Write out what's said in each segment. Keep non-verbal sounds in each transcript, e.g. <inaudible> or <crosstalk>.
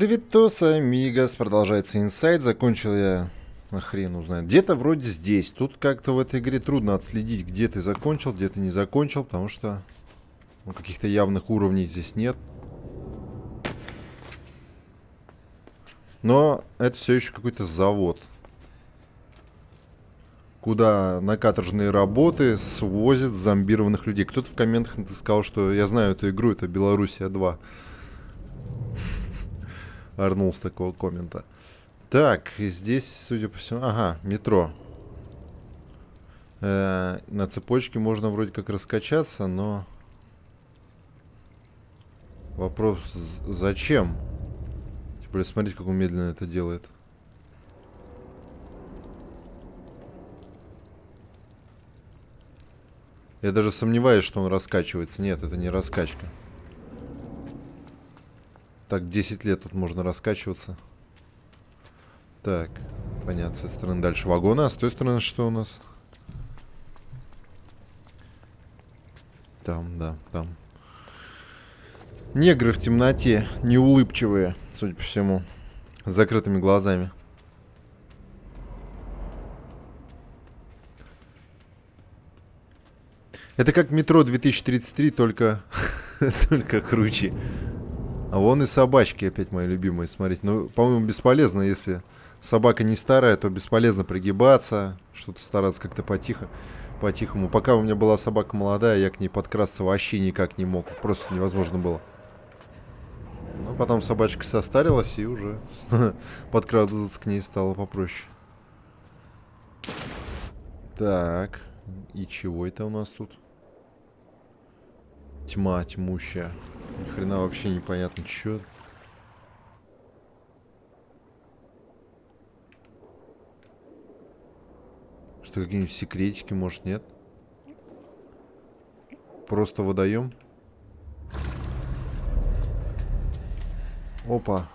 Привет, Тоса, Мигас, продолжается инсайд, закончил я, а хрен узнает, где-то вроде здесь, тут как-то в этой игре трудно отследить, где ты закончил, где ты не закончил, потому что ну, каких-то явных уровней здесь нет. Но это все еще какой-то завод. Куда на каторжные работы свозят зомбированных людей. Кто-то в комментах сказал, что я знаю эту игру, это Белоруссия 2 орнул с такого коммента. Так, здесь, судя по всему... Ага, метро. Э -э на цепочке можно вроде как раскачаться, но... Вопрос, зачем? Тем более, смотрите, как он медленно это делает. Я даже сомневаюсь, что он раскачивается. Нет, это не раскачка. Так, 10 лет тут можно раскачиваться. Так, понятно, с этой стороны дальше вагоны, а с той стороны что у нас? Там, да, там. Негры в темноте, неулыбчивые, судя по всему, с закрытыми глазами. Это как метро 2033, только, <laughs> только круче. А вон и собачки опять мои любимые, смотрите. Ну, по-моему, бесполезно, если собака не старая, то бесполезно пригибаться, что-то стараться как-то потихо, по-тихому. Пока у меня была собака молодая, я к ней подкрасться вообще никак не мог. Просто невозможно было. Но потом собачка состарилась и уже <laughs> подкрадываться к ней стало попроще. Так, и чего это у нас тут? Тьма тьмущая. Ни хрена вообще непонятно, что. Что, какие-нибудь секретики, может, нет? Просто водоем? Опа.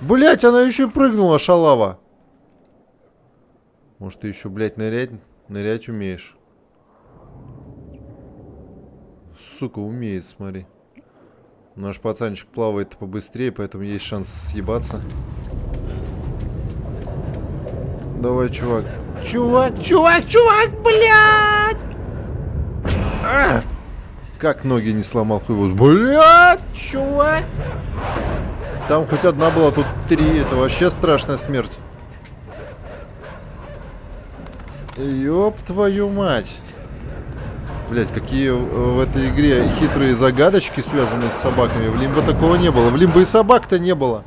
Блять, она еще и прыгнула, шалава. Может, ты еще, блядь, нырять, нырять умеешь? сука, умеет, смотри. Наш пацанчик плавает побыстрее, поэтому есть шанс съебаться. Давай, чувак. Чувак, чувак, чувак, блядь! А! Как ноги не сломал хуй Блядь, чувак! Там хоть одна была, тут три. Это вообще страшная смерть. Ёб твою мать. Блять, какие в этой игре хитрые загадочки, связанные с собаками. В Лимбо такого не было. В Лимбо и собак-то не было.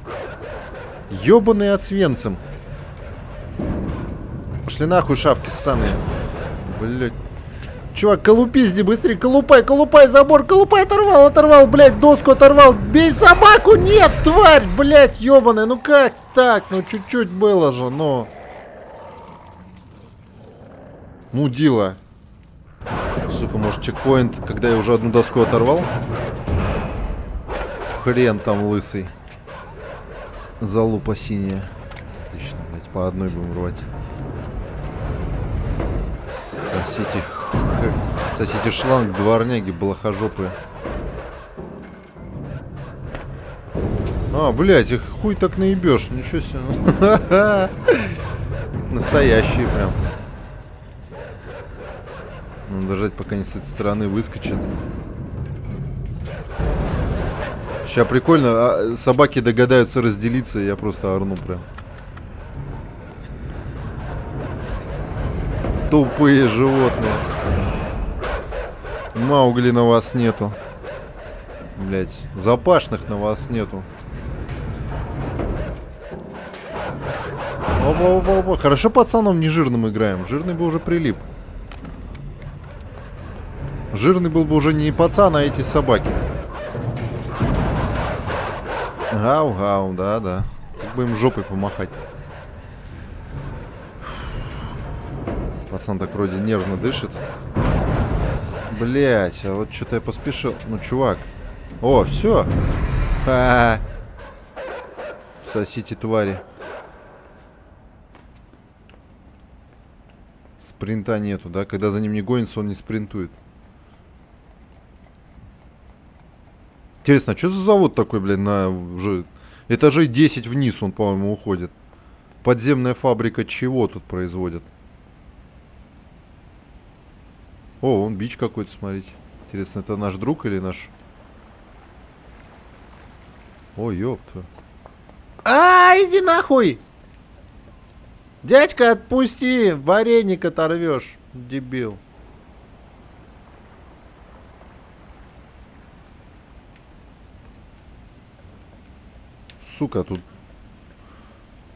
Ёбаные отсвенцем. Пошли нахуй, шавки ссаные. Блять. Чувак, колупизди быстрее, колупай, колупай, забор, колупай, оторвал, оторвал, блядь, доску оторвал. Бей собаку, нет, тварь, блядь, ёбаная, ну как так? Ну чуть-чуть было же, но... Мудила сука, может чекпоинт, когда я уже одну доску оторвал? Хрен там лысый. Залупа синяя. Отлично, блядь, по одной будем рвать. Сосите, сосите шланг, дворняги, блохожопые. А, блядь, их хуй так наебешь, ничего себе. <laughs> Настоящие прям. Надо ждать, пока они с этой стороны выскочат. Сейчас прикольно, а собаки догадаются разделиться, я просто орну прям. Тупые животные. Маугли на вас нету. Блять, запашных на вас нету. Опа, опа, опа. Хорошо пацаном не жирным играем. Жирный бы уже прилип. Жирный был бы уже не пацан, а эти собаки. Гау-гау, да-да. Как бы им жопой помахать. Пацан так вроде нервно дышит. Блять, а вот что-то я поспешил. Ну, чувак. О, все. Ха -ха. Сосите, твари. Спринта нету, да? Когда за ним не гонится, он не спринтует. Интересно, а что за завод такой, блин, на уже этажей 10 вниз он, по-моему, уходит? Подземная фабрика чего тут производят? О, он бич какой-то, смотрите. Интересно, это наш друг или наш... Ой, ёпта. А, иди нахуй! Дядька, отпусти! Вареник оторвешь, дебил. Сука, тут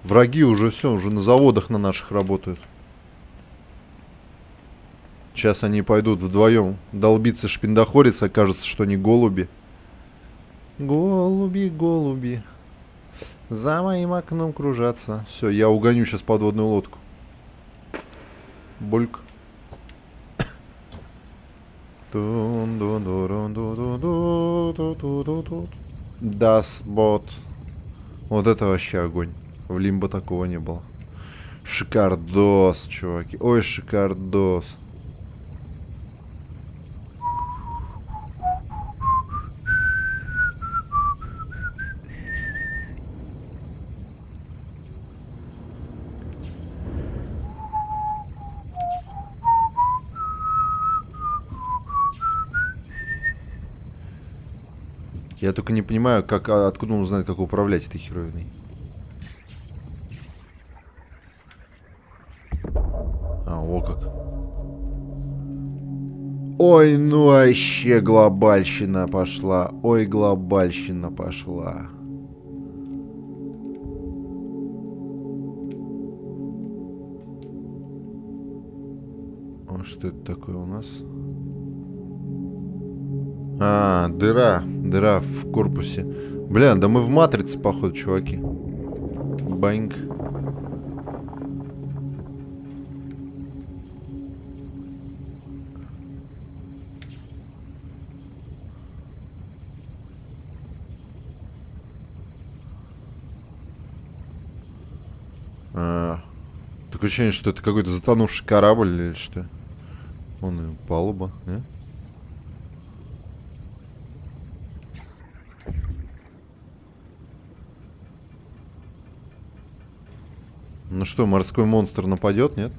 враги уже все, уже на заводах на наших работают. Сейчас они пойдут вдвоем долбиться, шпиндохориться, кажется, что они голуби. Голуби, голуби. За моим окном кружатся. Все, я угоню сейчас подводную лодку. Бульк. Das бот. Вот это вообще огонь. В Лимбо такого не было. Шикардос, чуваки. Ой, шикардос. Я только не понимаю, как, а откуда он знает, как управлять этой херовиной. А, о как. Ой, ну вообще глобальщина пошла. Ой, глобальщина пошла. А что это такое у нас? А, дыра. Дыра в корпусе. Бля, да мы в матрице, походу, чуваки. Баньк. А, такое ощущение, что это какой-то затонувший корабль или что? Он и палуба, не? Ну что, морской монстр нападет, нет?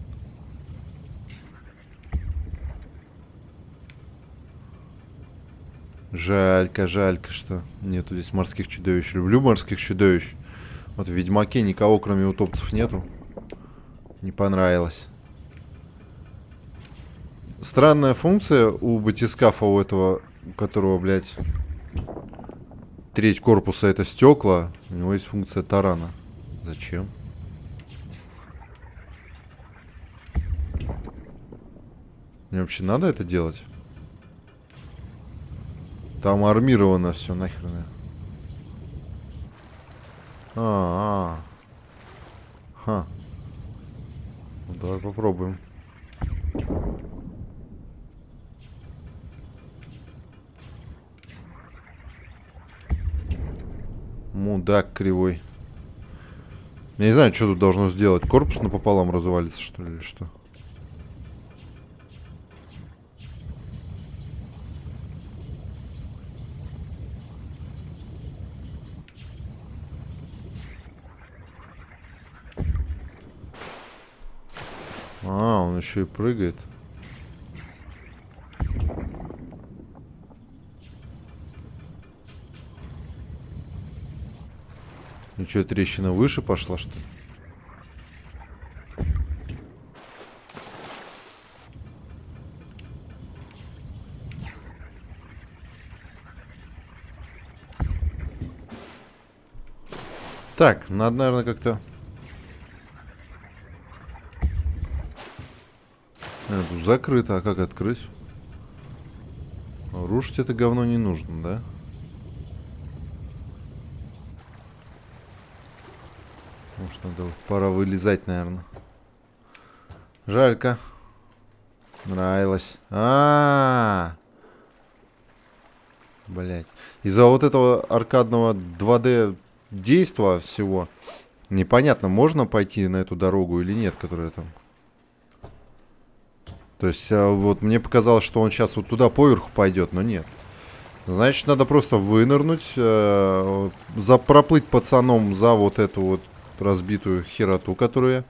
Жалька, жалька, что нету здесь морских чудовищ. Люблю морских чудовищ. Вот в Ведьмаке никого, кроме утопцев, нету. Не понравилось. Странная функция у батискафа у этого, у которого, блядь, треть корпуса это стекла. У него есть функция тарана. Зачем? Мне вообще надо это делать? Там армировано все, нахрен. А, -а, -а. Ха. Ну, давай попробуем. Мудак кривой. Я не знаю, что тут должно сделать. Корпус напополам развалится, что ли, или что? Еще и прыгает. Ну что, трещина выше пошла, что ли? Так, надо, наверное, как-то А, тут закрыто, а как открыть? Рушить это говно не нужно, да? Может, надо пора вылезать, наверное. Жалька. Нравилось. А, -а, -а. Блять. Из-за вот этого аркадного 2D действа всего непонятно, можно пойти на эту дорогу или нет, которая там то есть, а, вот мне показалось, что он сейчас вот туда поверху пойдет, но нет. Значит, надо просто вынырнуть, э, за, проплыть пацаном за вот эту вот разбитую хероту, которую я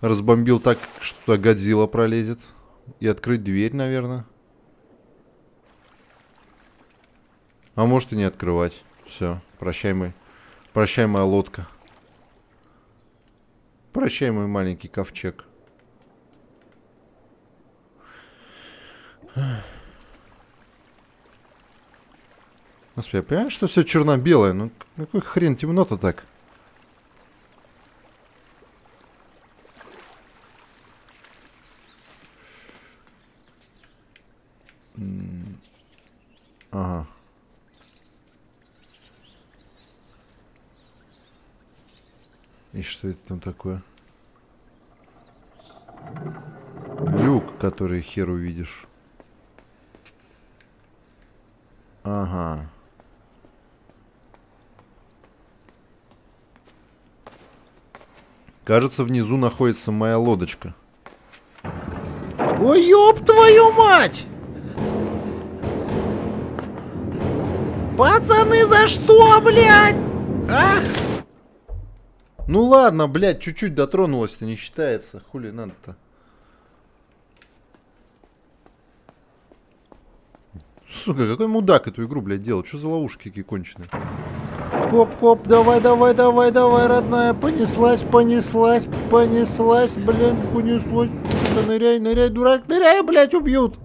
разбомбил так, что туда Годзилла пролезет. И открыть дверь, наверное. А может и не открывать. Все, прощай мой, прощай моя лодка. Прощай мой маленький ковчег. Господи, я понимаю, что все черно-белое, ну какой хрен темно-то так? Ага. И что это там такое? Люк, который хер увидишь. Ага. Кажется, внизу находится моя лодочка. Ой, ёб твою мать! Пацаны, за что, блядь? Ах! Ну ладно, блядь, чуть-чуть дотронулась-то, не считается. Хули надо-то. Сука, какой мудак эту игру, блядь, делал? Что за ловушки какие конченые? Хоп-хоп, давай, давай, давай, давай, родная. Понеслась, понеслась, понеслась, блин, понеслась. Да ныряй, ныряй, дурак, ныряй, блядь, убьют.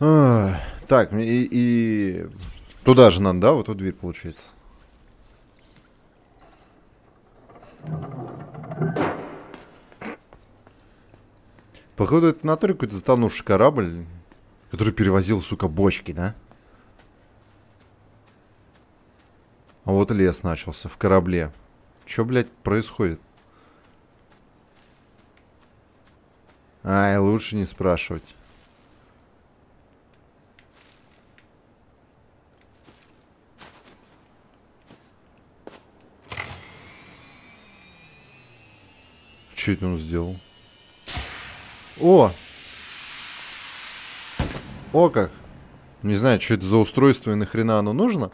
А, так, и, и туда же надо, да? Вот эту дверь получается. Походу, это на какой-то затонувший корабль, который перевозил, сука, бочки, да? А вот лес начался в корабле. Чё, блядь, происходит? Ай, лучше не спрашивать. Что это он сделал? О! О как! Не знаю, что это за устройство и нахрена оно нужно.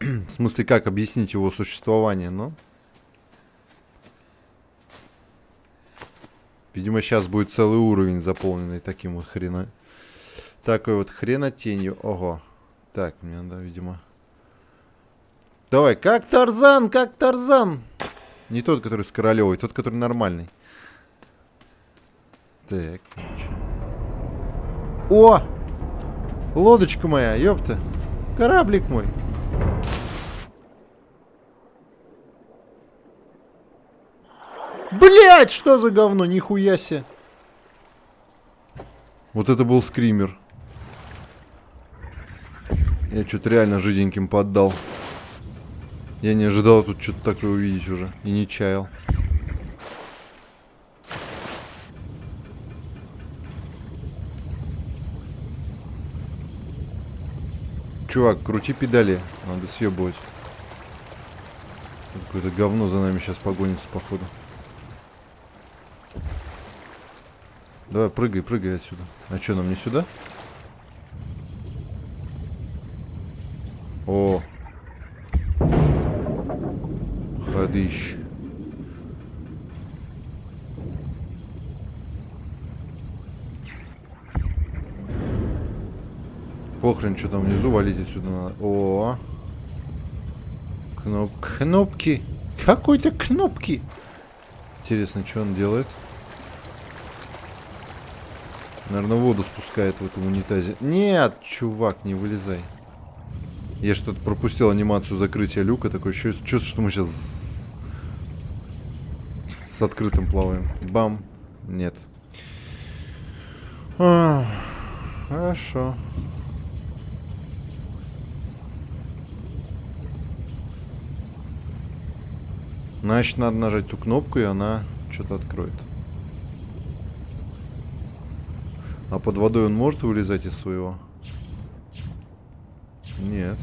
В смысле, как объяснить его существование, но... Видимо, сейчас будет целый уровень заполненный таким вот хрена... Такой вот хренотенью. Ого. Так, мне надо, видимо... Давай, как Тарзан, как Тарзан! Не тот, который с Королевой, тот, который нормальный. Так, О! Лодочка моя, ёпта. Кораблик мой. Блять, что за говно? Нихуя себе. Вот это был скример. Я что-то реально жиденьким поддал. Я не ожидал тут что-то такое увидеть уже. И не чаял. Чувак, крути педали. Надо съебывать. Какое-то говно за нами сейчас погонится, походу. Давай, прыгай, прыгай отсюда. А что, нам не сюда? О, Похрен, что там внизу, валить отсюда надо. О, Кноп... Кнопки. Какой-то кнопки. Интересно, что он делает? Наверное, воду спускает в этом унитазе. Нет, чувак, не вылезай. Я что-то пропустил анимацию закрытия люка. Такое чувство, что мы сейчас с открытым плаваем. Бам. Нет. А, хорошо. Значит, надо нажать ту кнопку, и она что-то откроет. А под водой он может вылезать из своего? Нет.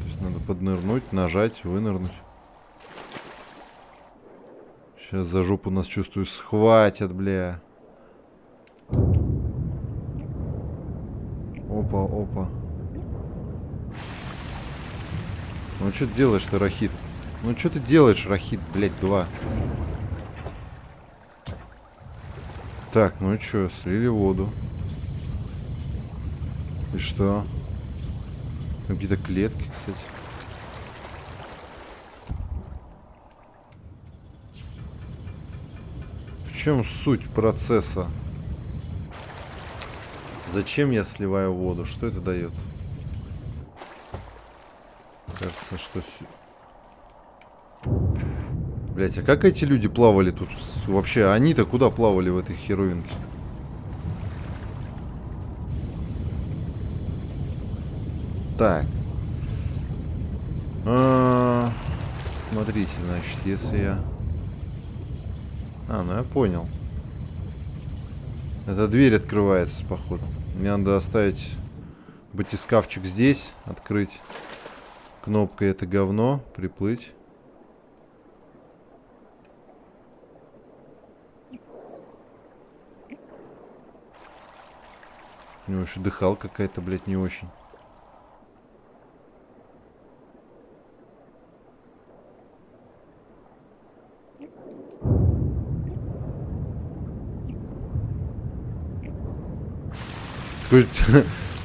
То есть Надо поднырнуть, нажать, вынырнуть. Сейчас за жопу нас, чувствую, схватят, бля. Опа, опа. Ну что ты делаешь-то, Рахит? Ну что ты делаешь, Рахит, блядь, два? Так, ну и что, слили воду. И что? Какие-то клетки, кстати. В чем суть процесса? Зачем я сливаю воду? Что это дает? Кажется, что... Блять, а как эти люди плавали тут? Вообще, они-то куда плавали в этой херовинке? Так. А -а -а. Смотрите, значит, если я... А, ну я понял. Эта дверь открывается, походу. Мне надо оставить батискафчик здесь, открыть кнопкой это говно, приплыть. У него еще дыхал какая-то, блядь, не очень. Такое,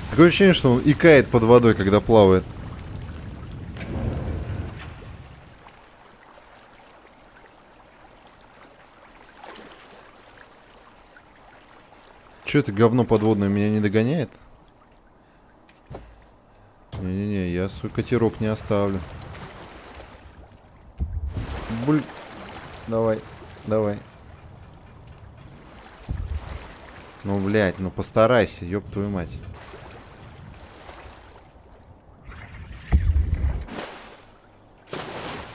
такое <laughs> ощущение, что он икает под водой, когда плавает. Че это говно подводное меня не догоняет? Не-не-не, я свой катерок не оставлю. Буль. Давай, давай. Ну, блядь, ну постарайся, ёб твою мать.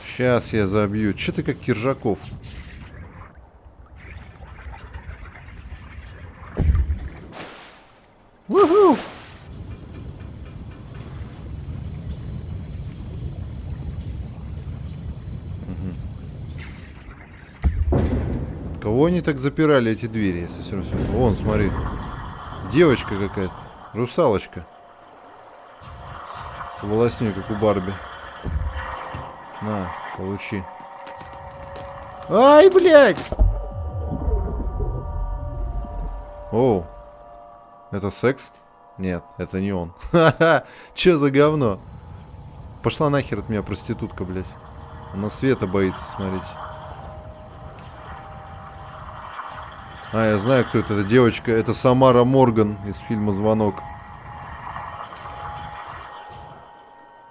Сейчас я забью. Че ты как Киржаков? Кого они так запирали, эти двери, если все равно... Вон, смотри. Девочка какая-то. Русалочка. С волосней, как у Барби. На, получи. Ай, блядь! Оу. Это секс? Нет, это не он. Ха-ха, че за говно? Пошла нахер от меня проститутка, блядь. Она света боится, смотрите. А, я знаю, кто это. Это девочка. Это Самара Морган из фильма «Звонок».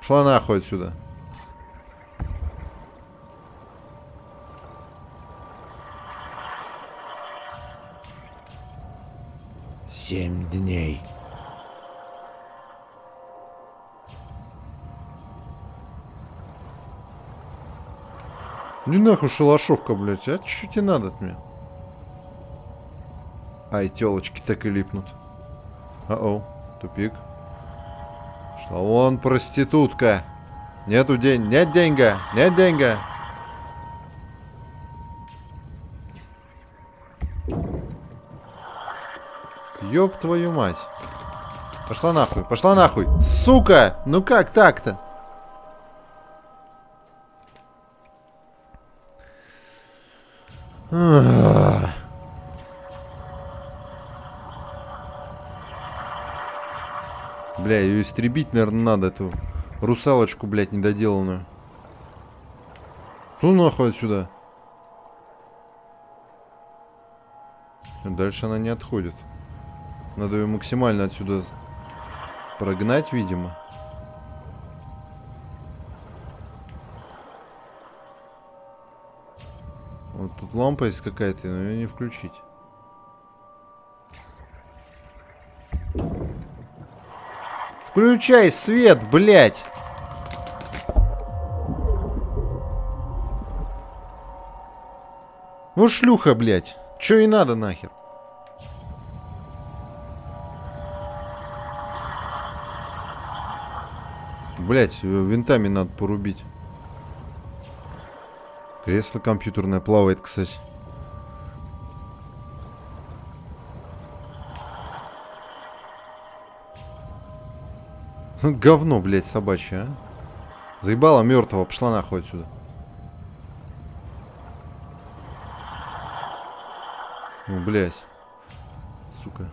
Шла нахуй отсюда. Семь дней. Не нахуй шалашовка, блядь. А что тебе надо от меня? Ай, телочки так и липнут. О-оу, тупик. Шла вон проститутка. Нету день, нет деньга, нет деньга. Ёб твою мать. Пошла нахуй, пошла нахуй. Сука! Ну как так-то? Ах. Бля, ее истребить, наверное, надо, эту русалочку, блядь, недоделанную. Что нахуй отсюда? Дальше она не отходит. Надо ее максимально отсюда прогнать, видимо. Вот тут лампа есть какая-то, но ее не включить. Включай свет, блядь! Ну шлюха, блядь. Чё и надо нахер? Блять, винтами надо порубить. Кресло компьютерное плавает, кстати. <laughs> Говно, блядь, собачье, а. Заебала мертвого, пошла нахуй отсюда. Ну, блядь. Сука.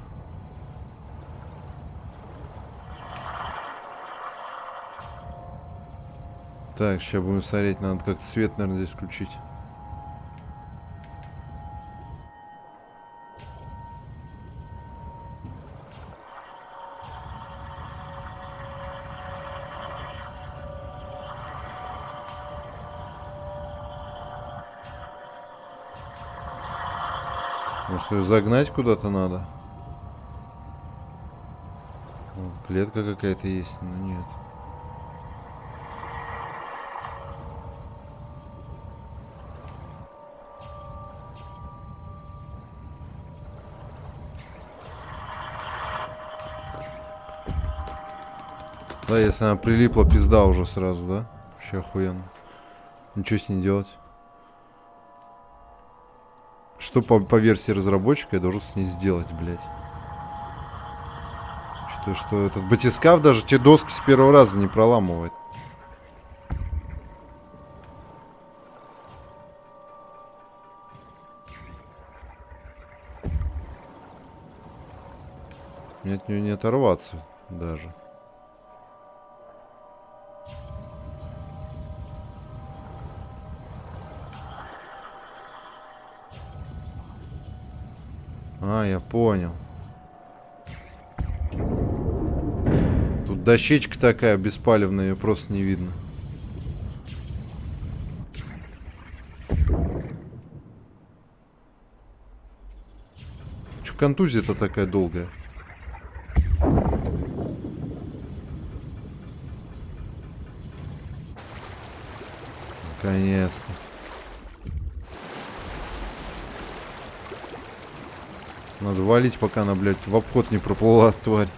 Так, сейчас будем смотреть, надо как-то свет, наверное, здесь включить. Может ее загнать куда-то надо? Вот, клетка какая-то есть, но нет. Да, если она прилипла, пизда уже сразу, да? Вообще охуенно. Ничего с ней делать. Что по, по версии разработчика я должен с ней сделать, блядь? Что, что этот батискаф даже те доски с первого раза не проламывает. Мне от нее не оторваться даже. А, я понял. Тут дощечка такая беспалевная, ее просто не видно. Че контузия-то такая долгая? Наконец-то. Надо валить, пока она, блядь, в обход не проплыла, тварь.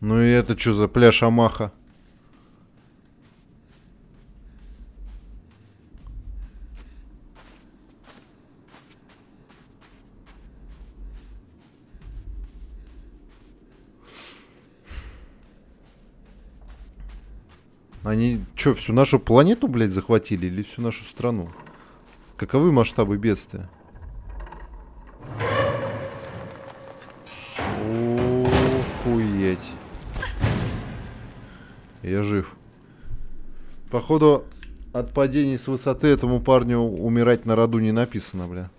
Ну и это что за пляж Амаха? Они что, всю нашу планету, блядь, захватили или всю нашу страну? Каковы масштабы бедствия? Охуеть. Я жив. Походу, от падений с высоты этому парню умирать на роду не написано, бля.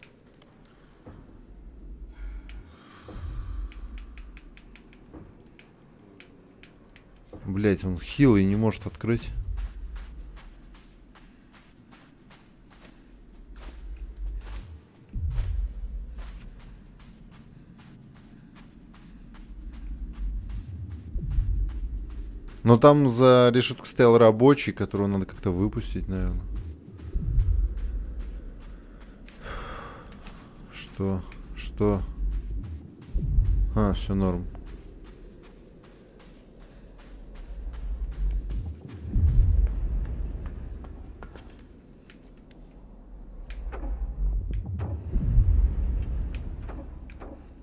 Блять, он хилый не может открыть. Но там за решеткой стоял рабочий, которого надо как-то выпустить, наверное. Что? Что? А, все норм.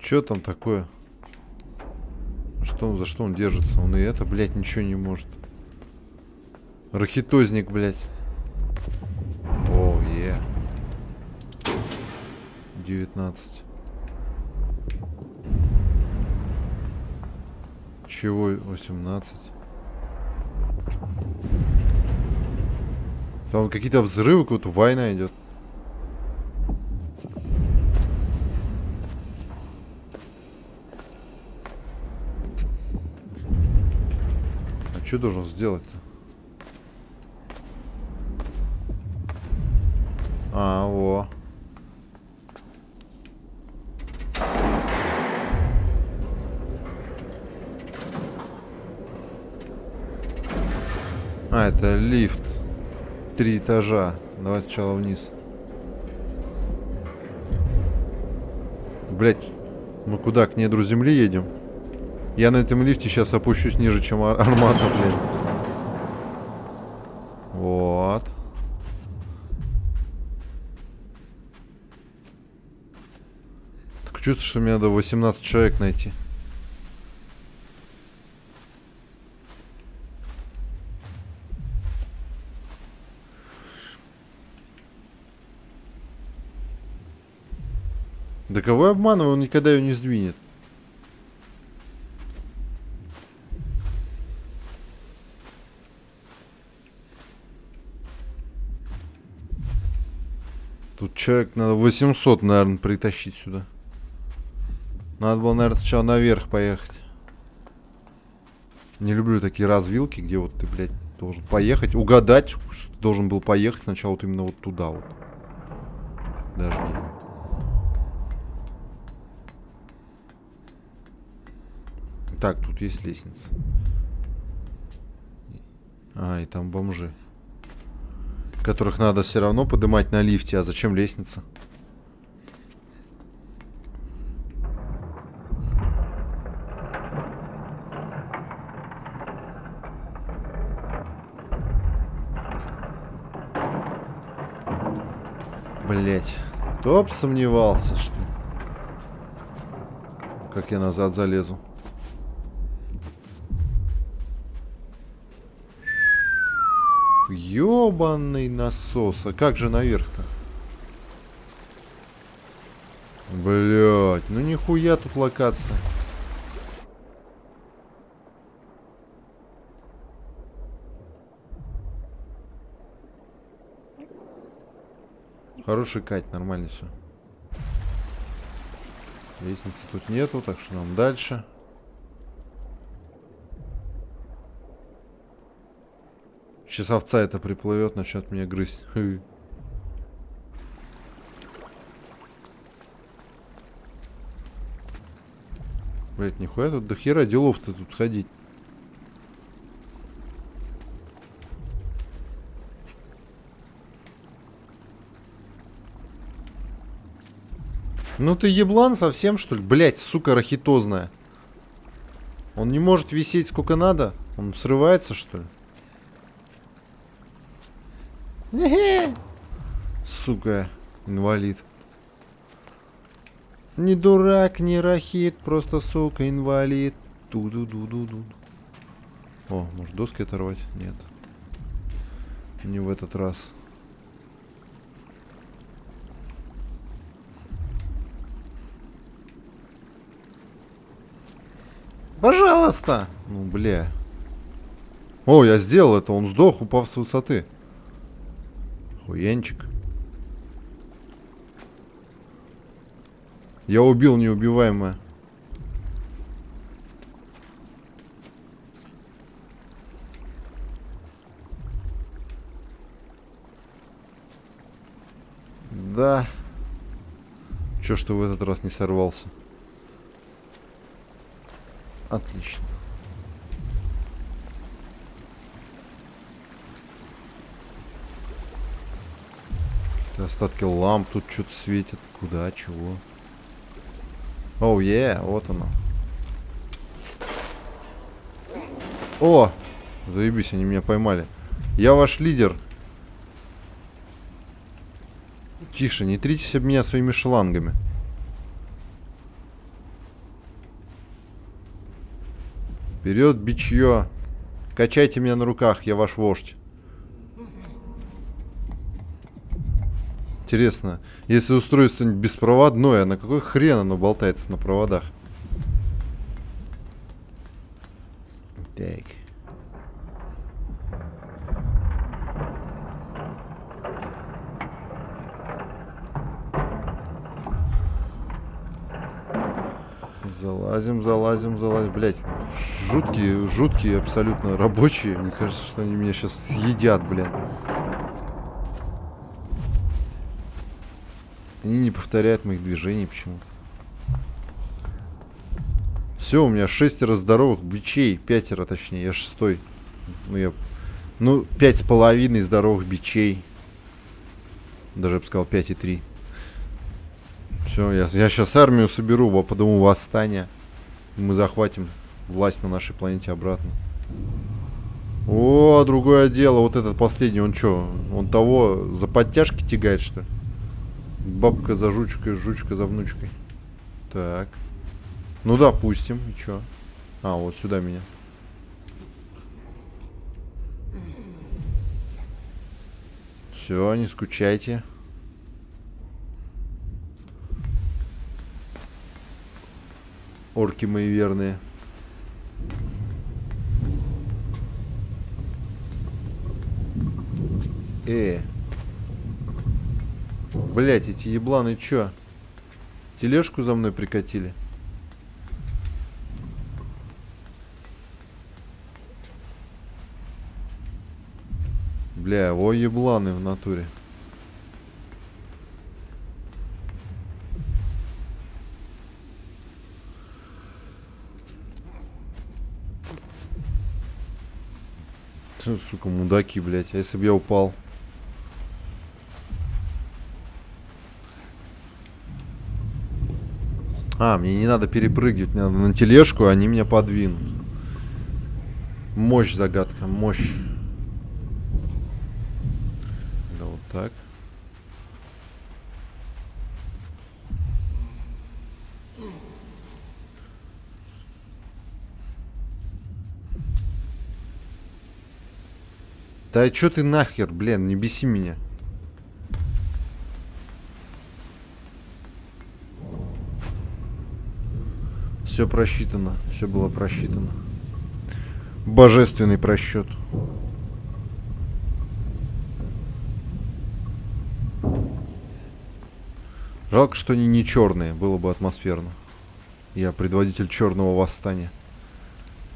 Что там такое? Что, за что он держится? Он и это, блядь, ничего не может. Рахитозник, блядь. О, е. 19. Чего 18? Там какие-то взрывы, какая-то война идет. Что должен сделать-то? А, о. А, это лифт. Три этажа. Давай сначала вниз. Блять, Мы куда? К недру земли едем? Я на этом лифте сейчас опущусь ниже, чем ар армата, блин. Вот. Так чувствую, что мне надо 18 человек найти. Да кого я обманываю, он никогда ее не сдвинет. Тут человек надо 800, наверное, притащить сюда. Надо было, наверное, сначала наверх поехать. Не люблю такие развилки, где вот ты, блядь, должен поехать, угадать, что ты должен был поехать сначала вот именно вот туда вот. Не. Так, тут есть лестница. А, и там бомжи. Которых надо все равно поднимать на лифте. А зачем лестница? Блять, кто б сомневался, что... Как я назад залезу. Ёбаный насос. А как же наверх-то? Блять, ну нихуя тут локация. Хороший кать, нормально все. Лестницы тут нету, так что нам дальше. Сейчас овца это приплывет, начнет меня грызть. Блять, нихуя тут до хера делов-то тут ходить. Ну ты еблан совсем, что ли? Блять, сука рахитозная. Он не может висеть сколько надо? Он срывается, что ли? Сука, инвалид. Не дурак, не рахит, просто, сука, инвалид. Ту-ду-ду-ду-ду. О, может доски оторвать? Нет. Не в этот раз. Пожалуйста! Ну, бля. О, я сделал это, он сдох, упав с высоты. Хуянчик. Я убил неубиваемое. Да. Чё, что в этот раз не сорвался? Отлично. Остатки ламп тут что-то светит. Куда, чего? Оу, oh, yeah, вот оно. О! Заебись, они меня поймали. Я ваш лидер. Тише, не тритесь об меня своими шлангами. Вперед, бичье. Качайте меня на руках, я ваш вождь. Интересно, если устройство беспроводное, на какой хрен оно болтается на проводах? Так. Залазим, залазим, залазим. Блять, жуткие, жуткие абсолютно рабочие. Мне кажется, что они меня сейчас съедят, блядь. Они не повторяют моих движений почему-то. Все, у меня шестеро здоровых бичей. Пятеро, точнее. Я шестой. Ну, я... Ну, пять с половиной здоровых бичей. Даже, я бы сказал, пять и три. Все, я, я сейчас армию соберу, по дому восстания. Мы захватим власть на нашей планете обратно. О, другое дело. Вот этот последний, он что? Он того за подтяжки тягает, что ли? Бабка за жучкой, жучка за внучкой. Так. Ну, допустим. И чё? А, вот сюда меня. Все, не скучайте. Орки мои верные. Э. Блять, эти ебланы чё? Тележку за мной прикатили? Бля, о ебланы в натуре. Сука, мудаки, блядь. А если бы я упал? А, мне не надо перепрыгивать, мне надо на тележку, а они меня подвинут. Мощь загадка, мощь. Да вот так. Да чё ты нахер, блин, не беси меня. Все просчитано, все было просчитано. Божественный просчет. Жалко, что они не черные, было бы атмосферно. Я предводитель черного восстания.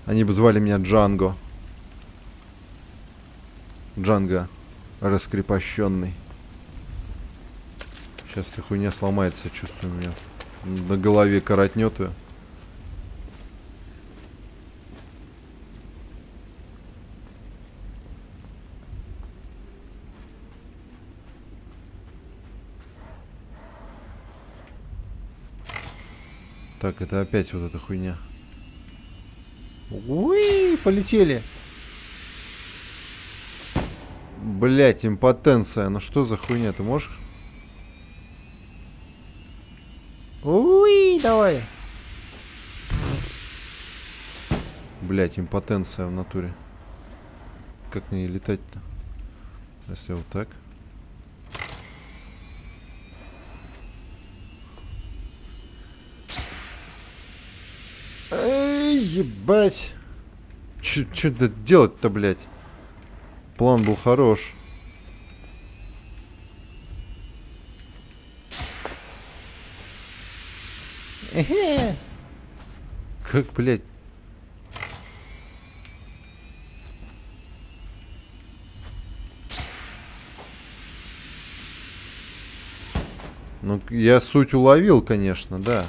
Они бы звали меня Джанго. Джанго раскрепощенный. Сейчас эта хуйня сломается, чувствую меня. На голове коротнет ее. Так, это опять вот эта хуйня. Уи, полетели. Блять, импотенция. Ну что за хуйня, ты можешь? Уи, давай. Блять, импотенция в натуре. Как на ней летать-то? Если вот так. Эй, ебать. Что это делать-то, блядь? План был хорош. Как, блядь? Ну, я суть уловил, конечно, да.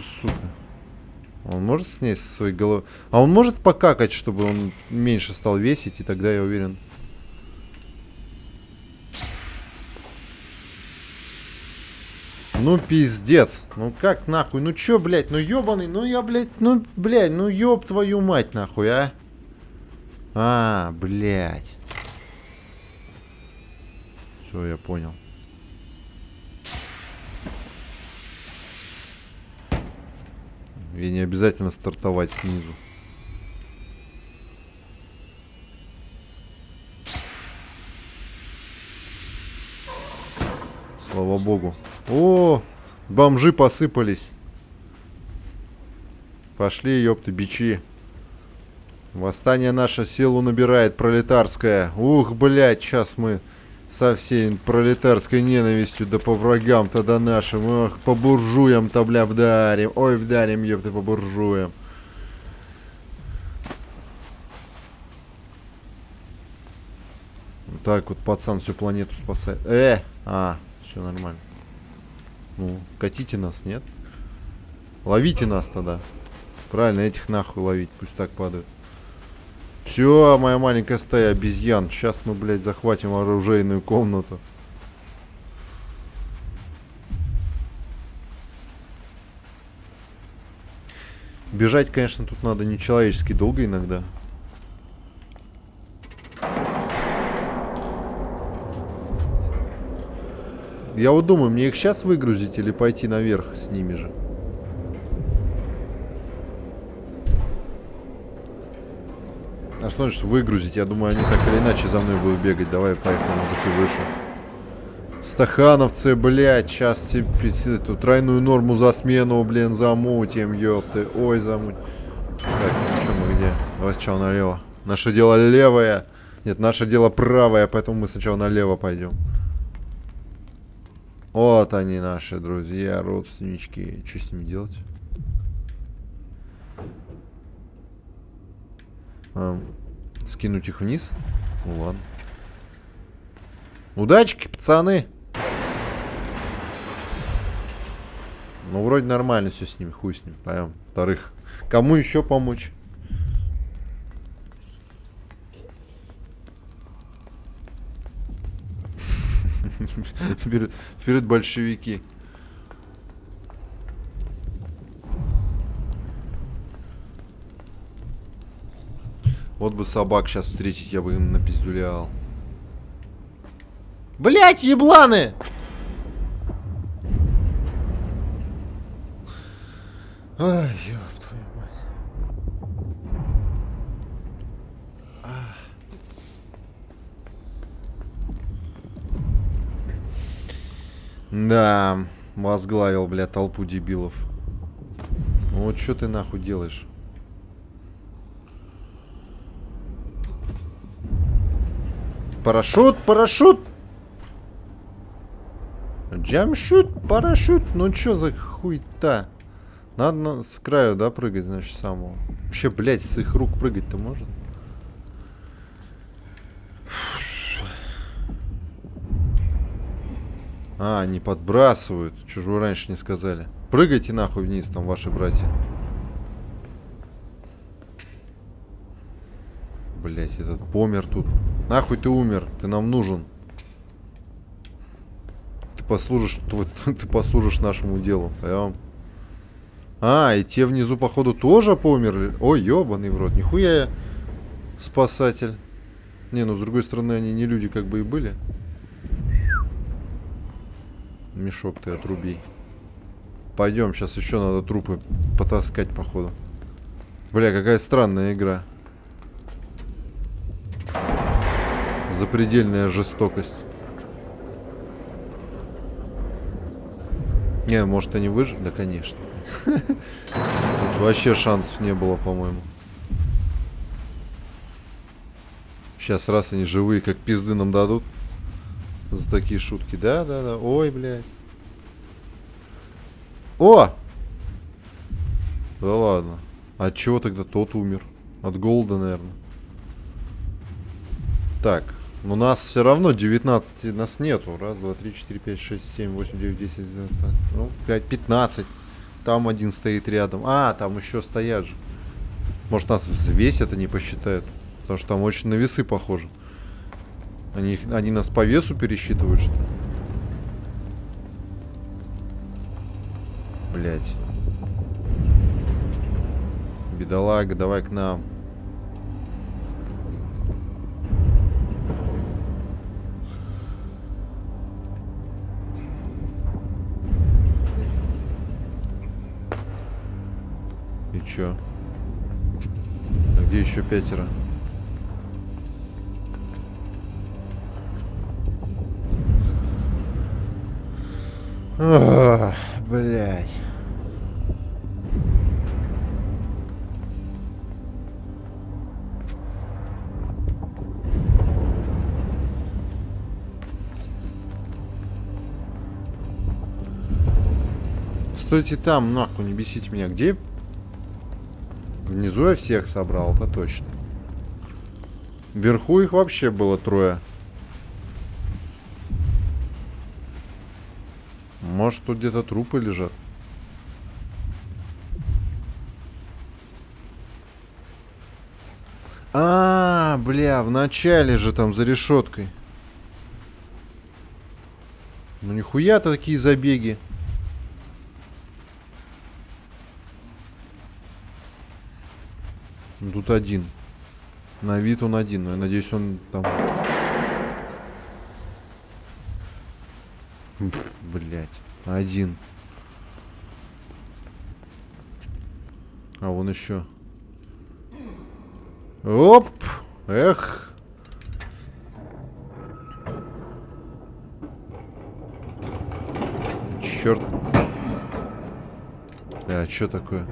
Сука. Он может снять со своей головы? А он может покакать, чтобы он меньше стал весить, и тогда я уверен. Ну, пиздец. Ну, как нахуй? Ну, чё, блядь? Ну, ёбаный. Ну, я, блядь. Ну, блядь. Ну, ёб твою мать, нахуй, а? А, блядь. Все, я понял. И не обязательно стартовать снизу. Слава богу. О, бомжи посыпались. Пошли, ёпты, бичи. Восстание наше силу набирает, пролетарское. Ух, блядь, сейчас мы со всей пролетарской ненавистью, да по врагам-то да нашим, ох, по буржуям-то, бля, вдарим. Ой, вдарим, ёпты, по буржуям. Так вот пацан всю планету спасает. Э! А, все нормально. Ну, катите нас, нет? Ловите нас тогда. Правильно, этих нахуй ловить, пусть так падают. Все, моя маленькая стая обезьян. Сейчас мы, блядь, захватим оружейную комнату. Бежать, конечно, тут надо нечеловечески долго иногда. Я вот думаю, мне их сейчас выгрузить или пойти наверх с ними же. Значит выгрузить? Я думаю, они так или иначе за мной будут бегать. Давай, поехали, мужики, выше. Стахановцы, блядь, сейчас тебе эту тройную норму за смену, блин, замутим, ёпты. Ой, замуть. Так, что мы где? Давай сначала налево. Наше дело левое. Нет, наше дело правое, поэтому мы сначала налево пойдем. Вот они, наши друзья, родственнички. Что с ними делать? А, скинуть их вниз? Ну ладно. Удачки, пацаны! Ну, вроде нормально все с ними, хуй с ним. Пойдем. Вторых, кому еще помочь? <laughs> вперед большевики. Вот бы собак сейчас встретить, я бы им напиздулял. Блять, ебланы! Ай, ёб твою мать. Да, возглавил, бля, толпу дебилов. Ну вот что ты нахуй делаешь? Парашют, парашют! Джамшут, парашют. Ну чё за хуйта? Надо на, с краю, да, прыгать, значит, самого. Вообще, блядь, с их рук прыгать-то можно? А, они подбрасывают. Вы раньше не сказали? Прыгайте нахуй вниз, там ваши братья. Блять, этот помер тут. Нахуй ты умер? Ты нам нужен. Ты послужишь, <laughs> ты послужишь нашему делу. Пойдем. А, и те внизу, походу, тоже померли. Ой, ебаный в рот. Нихуя я спасатель. Не, ну с другой стороны, они не люди как бы и были. Мешок ты отруби. Пойдем, сейчас еще надо трупы потаскать, походу. Бля, какая странная игра. Запредельная жестокость. Не, может они выжили? Да, конечно. Тут вообще шансов не было, по-моему. Сейчас раз они живые, как пизды нам дадут. За такие шутки. Да, да, да. Ой, блядь. О! Да ладно. От чего тогда тот умер? От голода, наверное. Так. У нас все равно 19 нас нету. Раз, два, три, четыре, пять, шесть, семь, восемь, девять, десять, одиннадцать. Ну, пять, пятнадцать. Там один стоит рядом. А, там еще стоят же. Может нас взвесят, они посчитают. Потому что там очень на весы похоже. Они, они нас по весу пересчитывают, что ли? Блять. Бедолага, давай к нам. Чё? А где еще пятеро? Ах, блядь. Стойте там, нахуй, не бесите меня. Где? Внизу я всех собрал, это точно. Вверху их вообще было трое. Может, тут где-то трупы лежат? А, -а, А, бля, в начале же там за решеткой. Ну нихуя-то такие забеги. Тут один. На вид он один, но я надеюсь, он там... Блять, один. А вон еще. Оп! Эх! Черт. А, что такое?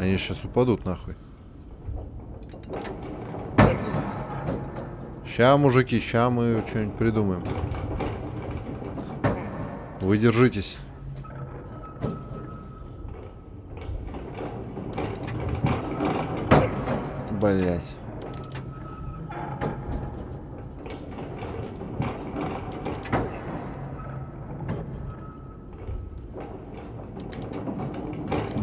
Они сейчас упадут нахуй. Ща, мужики, ща мы что-нибудь придумаем. Вы держитесь. Блять.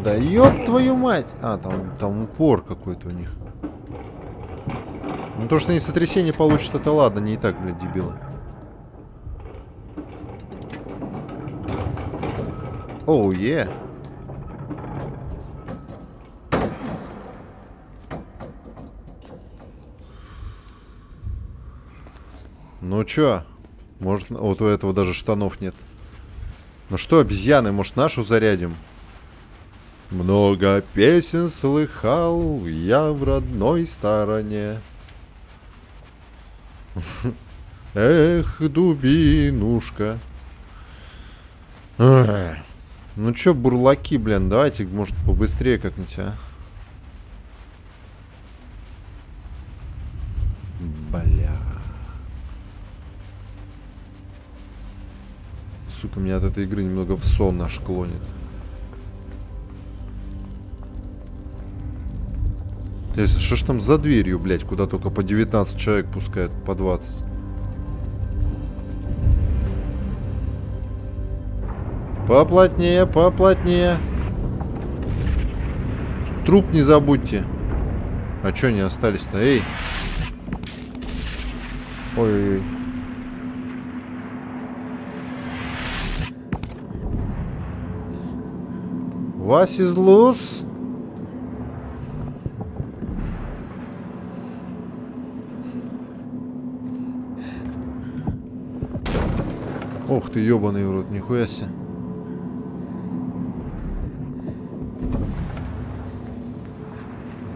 Да ёб твою мать! А, там, там упор какой-то у них. Ну то, что они сотрясение получат, это ладно, не и так, блядь, дебилы. Оу, oh, е. Yeah. Ну чё? Может, вот у этого даже штанов нет. Ну что, обезьяны, может, нашу зарядим? Много песен слыхал я в родной стороне. <laughs> Эх, дубинушка. Ну чё, бурлаки, блин, давайте, может, побыстрее как-нибудь, а? Бля. Сука, меня от этой игры немного в сон наш клонит. Интересно, что ж там за дверью, блядь, куда только по 19 человек пускают, по 20? Поплотнее, поплотнее. Труп не забудьте. А чё не остались-то? Эй! Ой-ой-ой. Was is Ох ты, ебаный в рот, нихуя себе.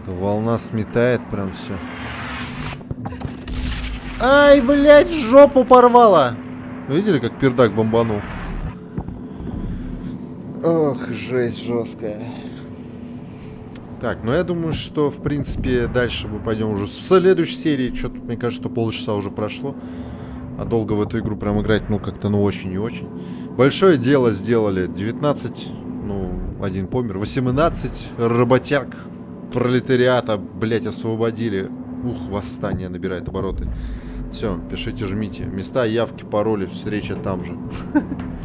Эта волна сметает прям все. Ай, блядь, жопу порвала! Видели, как пердак бомбанул? Ох, жесть жесткая. Так, ну я думаю, что, в принципе, дальше мы пойдем уже в следующей серии. Что-то, мне кажется, что полчаса уже прошло. А долго в эту игру прям играть, ну, как-то, ну, очень и очень. Большое дело сделали. 19, ну, один помер. 18 работяг пролетариата, блять, освободили. Ух, восстание набирает обороты. Все, пишите, жмите. Места, явки, пароли, встреча там же. <laughs>